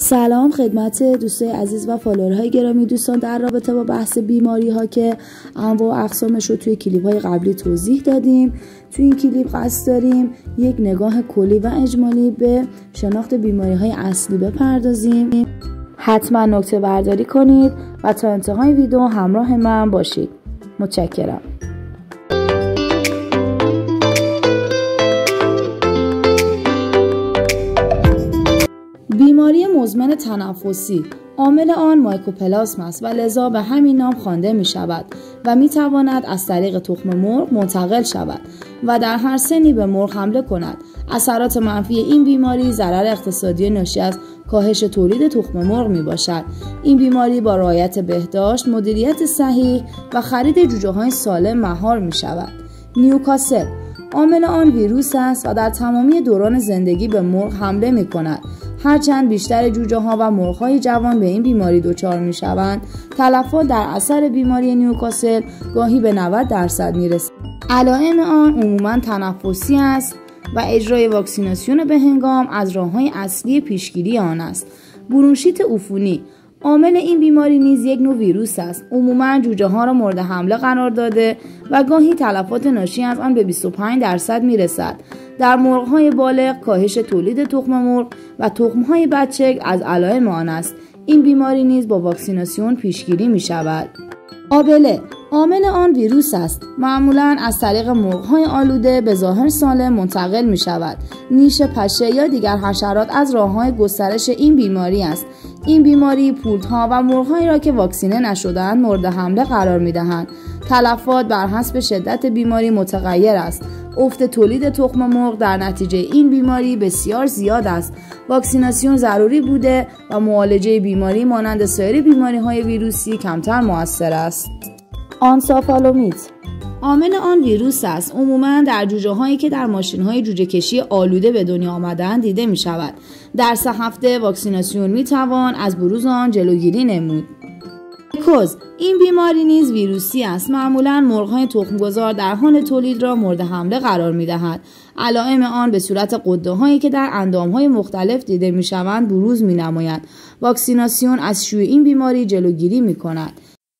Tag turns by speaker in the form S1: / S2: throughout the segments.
S1: سلام خدمت دوستای عزیز و فالوورهای گرامی دوستان در رابطه با بحث بیماری ها که انواع و اقسامش رو توی کلیپ های قبلی توضیح دادیم. توی این کلیپ قصد داریم یک نگاه کلی و اجمالی به شناخت بیماری های اصلی بپردازیم. حتما نکته برداری کنید و تا انتهای ویدیو همراه من باشید. متشکرم. بیماری مزمن تنفسی. عامل آن مایکوپلاسم است و لذا به همین نام خوانده می شود و می تواند از طریق تخم مرغ منتقل شود و در هر سنی به مرغ حمله کند. اثرات منفی این بیماری ضرر اقتصادی ناشی از کاهش تولید تخم مرغ می باشد این بیماری با رعایت بهداشت مدیریت صحیح و خرید جوجه های سالم مهار می شود نیوکاسل. عامل آن ویروس است و در تمامی دوران زندگی به مرغ حمله می کند هرچند بیشتر جوجه ها و مرغ های جوان به این بیماری دچار می شوند تلفات در اثر بیماری نیوکاسل گاهی به 90 درصد می رسد علائم آن عموما تنفسی است و اجرای واکسیناسیون به هنگام از راه های اصلی پیشگیری آن است. برونشیت عفونی عامل این بیماری نیز یک نوع ویروس است. عموما جوجه ها را مورد حمله قرار داده و گاهی تلفات ناشی از آن به 25 درصد می رسد در مرغ های بالغ کاهش تولید تخم مرغ و تخم های بچه از علائم آن است. این بیماری نیز با واکسیناسیون پیشگیری می شود آبله. عامل آن ویروس است. معمولا از طریق های آلوده به ظاهر سالم منتقل می شود نیش پشه یا دیگر حشرات از راه های گسترش این بیماری است. این بیماری ها و مرغهایی را که واکسینه نشدهاند مورد حمله قرار می دهند تلفات بر حسب شدت بیماری متغیر است. افت تولید تخم مرغ در نتیجه این بیماری بسیار زیاد است. واکسیناسیون ضروری بوده و معالجه بیماری مانند سایر بیماری های ویروسی کمتر موثر است. آنسافالومیت عامل آن ویروس است. عموما در جوجه هایی که در ماشین های جوجه کشی آلوده به دنیا آمدن دیده می شود در سه هفته واکسیناسیون می توان از بروز آن جلوگیری نمود. کوز این بیماری نیز ویروسی است. معمولا مرغهای تخمگذار در حال تولید را مورد حمله قرار می دهد علائم آن به صورت قده هایی که در اندام های مختلف دیده می شوند بروز می نماید واکسیناسیون از شیوع این بیماری جلوگیری می کند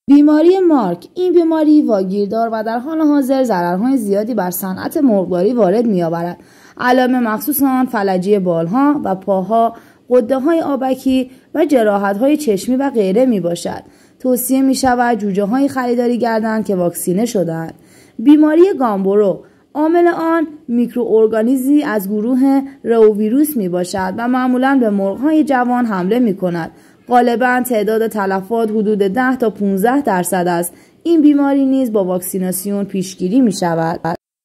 S1: بیماری مارک. این بیماری واگیردار و در حال حاضر ضررهای زیادی بر صنعت مرغداری وارد میآورد. علائم مخصوص آن فلجی بالها و پاها قده های آبکی و جراحت های چشمی و غیره می باشد توصیه می شود جوجه های خریداری گردند که واکسینه شدند بیماری گامبورو. عامل آن میکروارگانیزی از گروه روویروس می باشد و معمولا به مرغ های جوان حمله می کند غالبا تعداد تلفات حدود 10 تا 15 درصد است. این بیماری نیز با واکسیناسیون پیشگیری می شود.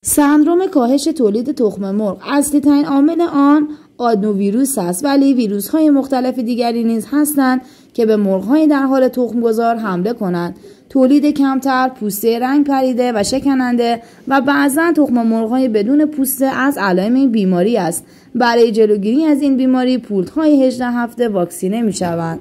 S1: سندروم کاهش تولید تخم مرغ. اصلی ترین عامل آن آدنوویروس است ولی ویروس های مختلف دیگری نیز هستند که به مرغ های در حال تخم گذار حمله کنند. تولید کمتر پوسته رنگ پریده و شکننده و بعضا تخم مرغ های بدون پوسته از علائم این بیماری است. برای جلوگیری از این بیماری پولت های 18 هفته واکسینه می شوند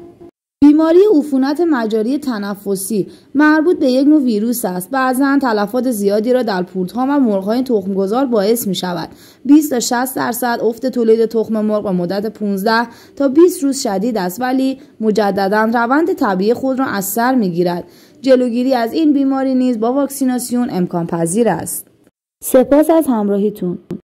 S1: بیماری عفونت مجاری تنفسی مربوط به یک نوع ویروس است. بعضا تلفات زیادی را در پورتها و مرغهای تخمگذار باعث می شود 20 تا 60 درصد افت تولید تخم مرغ به مدت 15 تا 20 روز شدید است ولی مجددا روند طبیعی خود را از سر می گیرد جلوگیری از این بیماری نیز با واکسیناسیون امکان پذیر است. سپاس از همراهیتون.